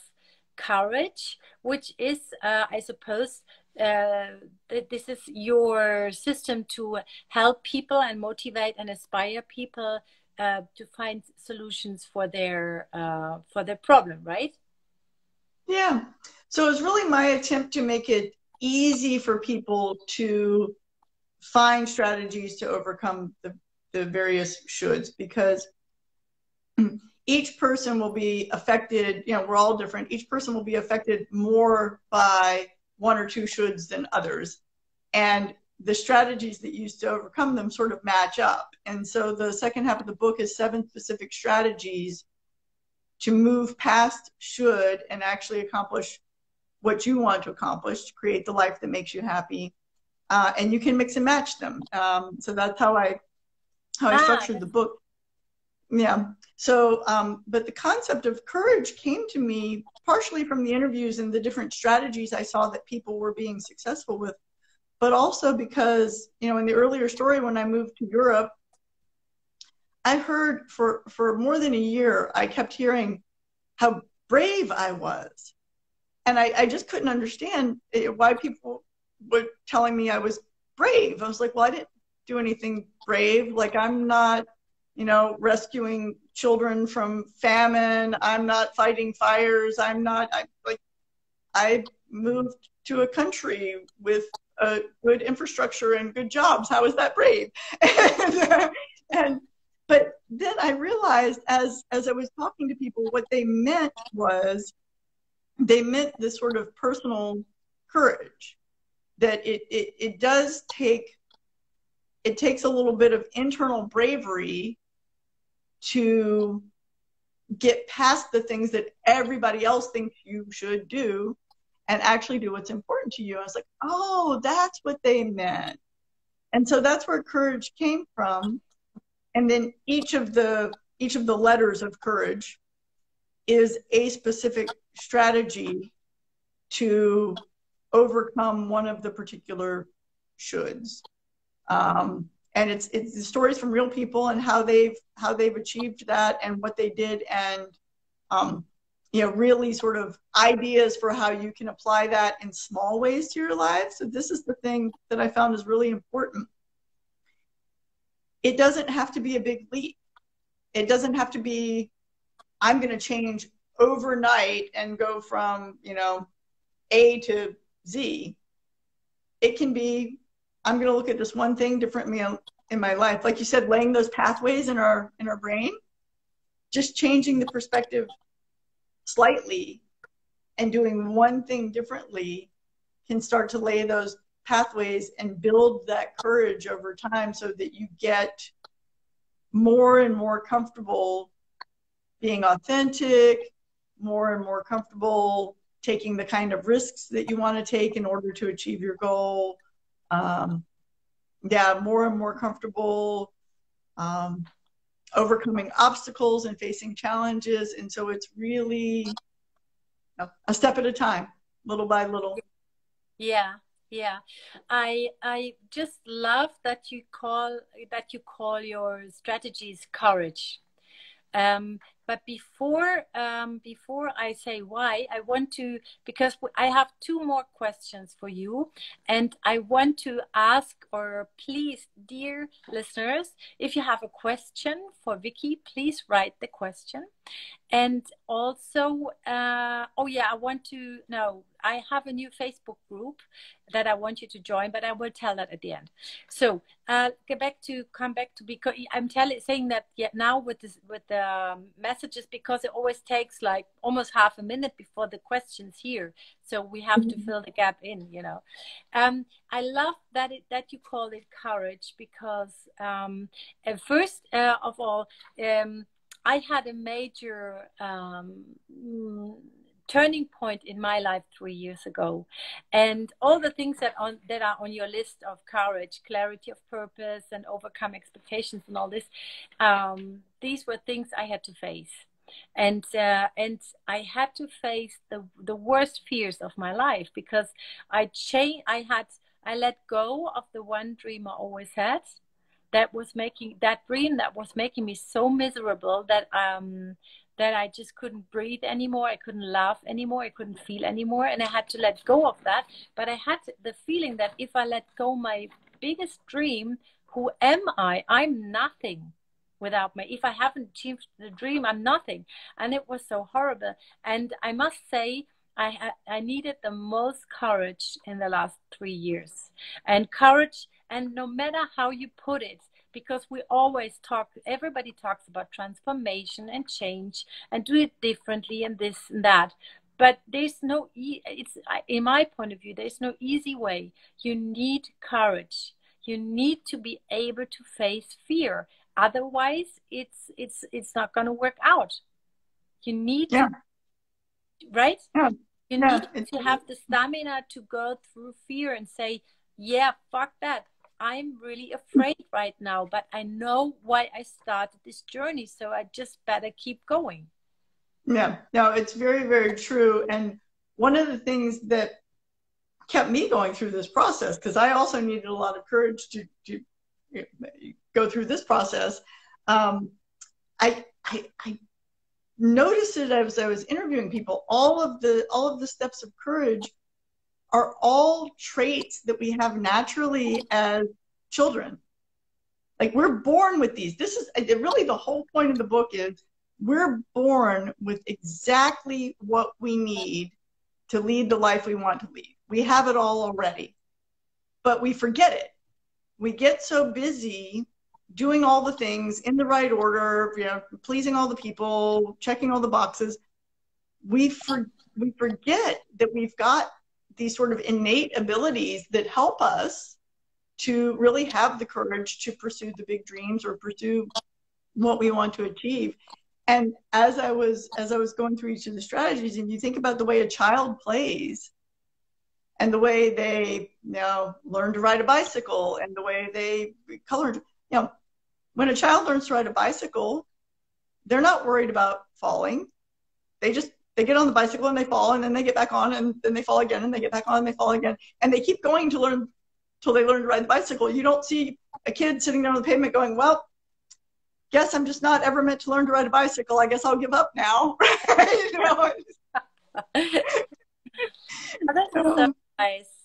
courage, which is, uh, I suppose, uh, this is your system to help people and motivate and inspire people uh, to find solutions for their uh, for their problem, right? Yeah. So it's really my attempt to make it easy for people to find strategies to overcome the, the various shoulds because <clears throat> each person will be affected, you know, we're all different. Each person will be affected more by one or two shoulds than others. And the strategies that used to overcome them sort of match up. And so the second half of the book is seven specific strategies to move past should and actually accomplish what you want to accomplish to create the life that makes you happy. Uh, and you can mix and match them. Um, so that's how I how I ah, structured the book. Yeah. So, um, but the concept of courage came to me partially from the interviews and the different strategies I saw that people were being successful with but also because you know in the earlier story when I moved to Europe, I heard for for more than a year I kept hearing how brave I was, and I, I just couldn't understand eh, why people were telling me I was brave. I was like, well, I didn't do anything brave. Like I'm not, you know, rescuing children from famine. I'm not fighting fires. I'm not. I like I moved to a country with a good infrastructure and good jobs. How is that brave? <laughs> and, uh, and but then I realized as as I was talking to people, what they meant was they meant this sort of personal courage that it, it, it does take it takes a little bit of internal bravery to get past the things that everybody else thinks you should do and actually do what's important to you. I was like, oh, that's what they meant. And so that's where courage came from. And then each of the each of the letters of courage is a specific strategy to overcome one of the particular shoulds. Um, and it's it's the stories from real people and how they've how they've achieved that and what they did and um, you know, really sort of ideas for how you can apply that in small ways to your life. So this is the thing that I found is really important. It doesn't have to be a big leap. It doesn't have to be, I'm going to change overnight and go from, you know, A to Z. It can be, I'm going to look at this one thing differently in my life. Like you said, laying those pathways in our in our brain, just changing the perspective slightly and doing one thing differently can start to lay those pathways and build that courage over time so that you get more and more comfortable being authentic, more and more comfortable taking the kind of risks that you want to take in order to achieve your goal. Um, yeah, more and more comfortable um, overcoming obstacles and facing challenges. And so it's really a step at a time, little by little. Yeah, yeah. I I just love that you call that you call your strategies courage. Um, but before um, before I say why, I want to because I have two more questions for you, and I want to ask or please, dear listeners, if you have a question for Vicki, please write the question, and also, uh, oh yeah, I want to know I have a new Facebook group that I want you to join, but I will tell that at the end. So uh, get back to come back to because I'm telling saying that yet now with this with the um, messages because it always takes like almost half a minute before the questions here, so we have mm-hmm. to fill the gap in. You know, um, I love that it that you call it courage because um, first uh, of all. Um, I had a major um, turning point in my life three years ago, and all the things that on that are on your list of courage, clarity of purpose, and overcome expectations, and all this. Um, these were things I had to face and uh, and I had to face the the worst fears of my life because I changed. I had I let go of the one dream I always had. That was making that dream that was making me so miserable that um that I just couldn't breathe anymore. I couldn't laugh anymore. I couldn't feel anymore, and I had to let go of that. But I had the feeling that if I let go my biggest dream, who am I? I'm nothing without me. If I haven't achieved the dream, I'm nothing. And it was so horrible. And I must say, I, I needed the most courage in the last three years. And courage, and no matter how you put it, because we always talk, everybody talks about transformation and change and do it differently and this and that. But there's no, it's in my point of view, there's no easy way. You need courage. You need to be able to face fear otherwise it's it's it's not going to work out you need yeah. to, right yeah. you yeah. need to have the stamina to go through fear and say yeah fuck that i'm really afraid right now but i know why i started this journey so i just better keep going. Yeah. No it's very very true. And one of the things that kept me going through this process because i also needed a lot of courage to, to go through this process, um, I, I, I noticed it as I was interviewing people. All of the all of the steps of courage are all traits that we have naturally as children. Like we're born with these. This is really the whole point of the book is we're born with exactly what we need to lead the life we want to lead. We have it all already, but we forget it. We get so busy doing all the things in the right order, you know, pleasing all the people, checking all the boxes, we for, we forget that we've got these sort of innate abilities that help us to really have the courage to pursue the big dreams or pursue what we want to achieve. And as I was as I was going through each of the strategies, and you think about the way a child plays, and the way they you know learn to ride a bicycle, and the way they color, you know, when a child learns to ride a bicycle, they're not worried about falling. They just they get on the bicycle and they fall and then they get back on and then they fall again and they get back on and they fall again and they keep going to learn till they learn to ride the bicycle. You don't see a kid sitting there on the pavement going, "Well, guess I'm just not ever meant to learn to ride a bicycle. I guess I'll give up now." <laughs> you know? <laughs> That's so nice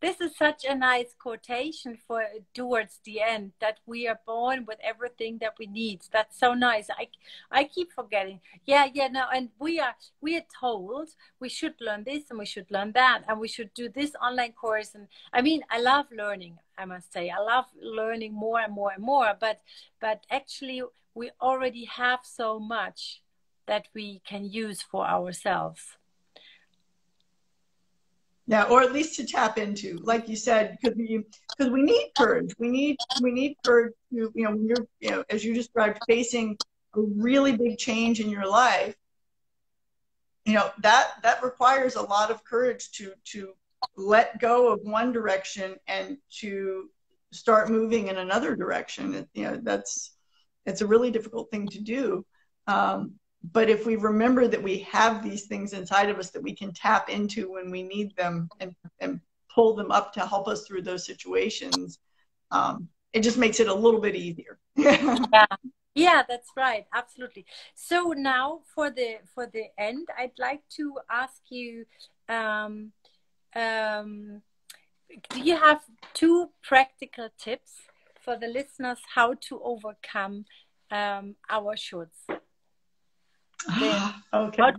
this is such a nice quotation for towards the end that we are born with everything that we need. That's so nice. I i keep forgetting. Yeah yeah no and we are we are told we should learn this and we should learn that and we should do this online course. And i mean i love learning i must say. I love learning more and more and more but but actually we already have so much that we can use for ourselves yeah or at least to tap into like you said because we because we need courage? We need we need courage to you know when you're you know as you described facing a really big change in your life you know that that requires a lot of courage to to let go of one direction and to start moving in another direction. It, you know that's it's a really difficult thing to do. Um, but if we remember that we have these things inside of us that we can tap into when we need them and, and pull them up to help us through those situations um, it just makes it a little bit easier. <laughs> Yeah. Yeah that's right. Absolutely. So now for the for the end i'd like to ask you um, um, do you have two practical tips for the listeners how to overcome um, our shoulds then <gasps> okay.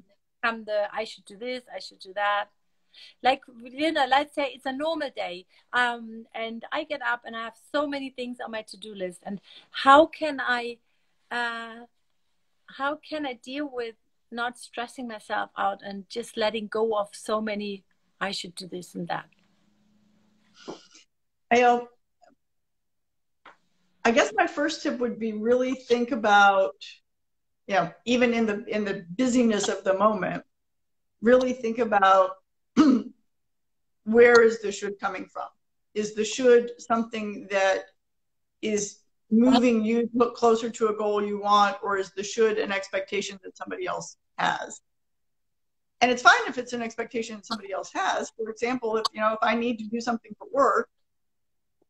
I'm the I should do this, I should do that. Like you know, let's say it's a normal day, um, and I get up and I have so many things on my to-do list. And how can I, uh, how can I deal with not stressing myself out and just letting go of so many I should do this and that? I, uh, I guess my first tip would be really think about you know, even in the in the busyness of the moment, really think about <clears throat> where is the should coming from? Is the should something that is moving you look closer to a goal you want, or is the should an expectation that somebody else has? And it's fine if it's an expectation somebody else has. For example, if you know if I need to do something for work,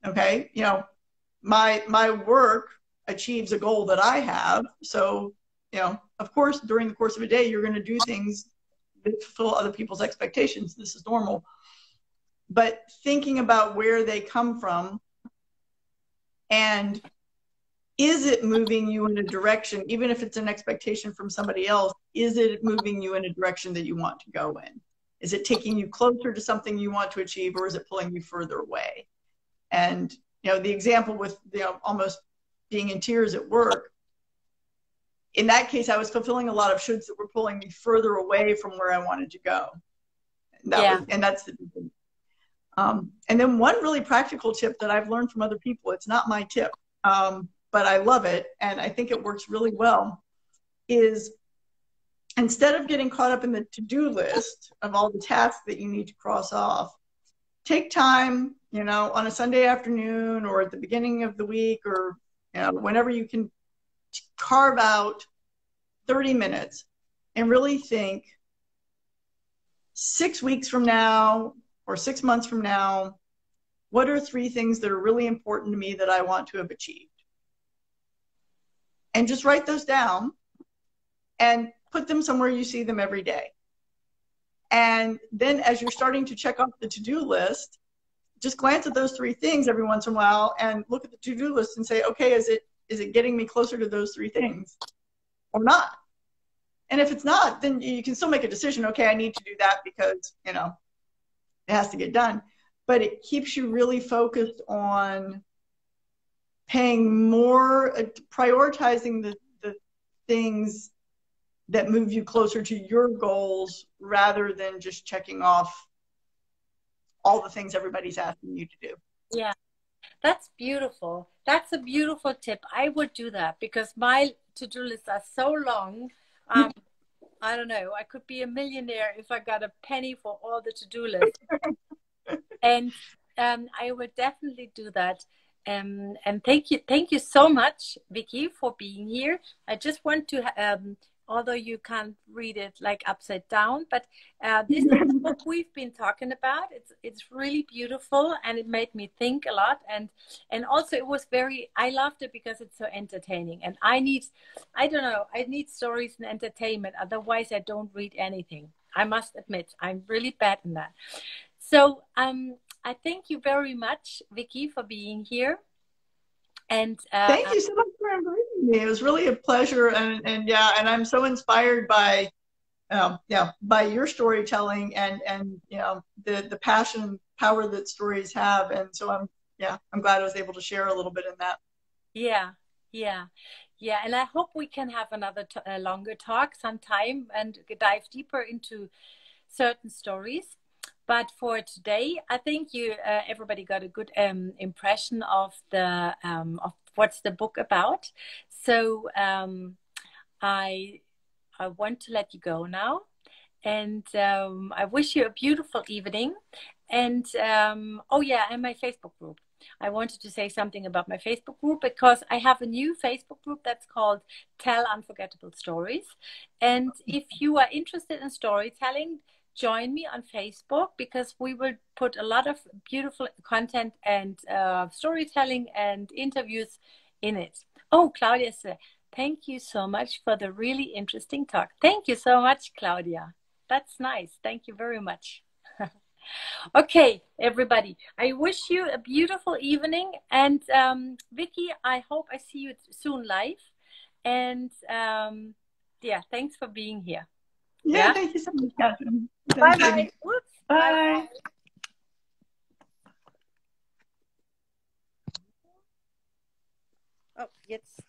okay, you know, my my work achieves a goal that I have. So, you know, of course, during the course of a day, you're going to do things that fulfill other people's expectations. This is normal. But thinking about where they come from and is it moving you in a direction, even if it's an expectation from somebody else, is it moving you in a direction that you want to go in? Is it taking you closer to something you want to achieve or is it pulling you further away? And you know, the example with you know almost being in tears at work, in that case, I was fulfilling a lot of shoulds that were pulling me further away from where I wanted to go. And that yeah. Was, and that's the um, and then one really practical tip that I've learned from other people, it's not my tip, um, but I love it and I think it works really well, is instead of getting caught up in the to-do list of all the tasks that you need to cross off, take time, you know, on a Sunday afternoon or at the beginning of the week or you know, whenever you can carve out 30 minutes and really think six weeks from now or six months from now, what are three things that are really important to me that I want to have achieved? and just write those down and put them somewhere you see them every day. And then as you're starting to check off the to-do list, just glance at those three things every once in a while and look at the to-do list and say, okay, is it is it getting me closer to those three things or not? And if it's not, then you can still make a decision, okay, I need to do that because, you know, it has to get done. But it keeps you really focused on paying more, uh, prioritizing the, the things that move you closer to your goals rather than just checking off all the things everybody's asking you to do. Yeah, that's beautiful. That's a beautiful tip. I would do that because my to do lists are so long. Um, I don't know. I could be a millionaire if I got a penny for all the to do lists. <laughs> and um, I would definitely do that. Um, and thank you, thank you so much, Vicki, for being here. I just want to, um, although you can't read it like upside down, but uh, this <laughs> is what we've been talking about. It's it's really beautiful, and it made me think a lot. And and also it was very. I loved it because it's so entertaining. And I need, I don't know, I need stories and entertainment. Otherwise, I don't read anything. I must admit, I'm really bad in that. So um, I thank you very much, Vicki, for being here. And uh, thank you so much for inviting me. It was really a pleasure, and and yeah, and I'm so inspired by, um, yeah, by your storytelling and and you know the the passion and power that stories have, and so I'm yeah, I'm glad I was able to share a little bit in that. Yeah, yeah, yeah, and I hope we can have another longer talk sometime and dive deeper into certain stories. But for today, I think you uh, everybody got a good um, impression of the um, of what's the book about. So um, I I want to let you go now, and um, I wish you a beautiful evening. And um, oh yeah, and my Facebook group. I wanted to say something about my Facebook group because I have a new Facebook group that's called Tell Unforgettable Stories. And if you are interested in storytelling, join me on Facebook because we will put a lot of beautiful content and uh, storytelling and interviews in it. Oh, Claudia said, thank you so much for the really interesting talk. Thank you so much, Claudia. That's nice. Thank you very much. <laughs> okay, everybody, I wish you a beautiful evening. And um, Vicki, I hope I see you soon live. And um, yeah, thanks for being here. Yeah, yeah? thank you so much, Catherine. Bye bye. Bye. Oh, jetzt.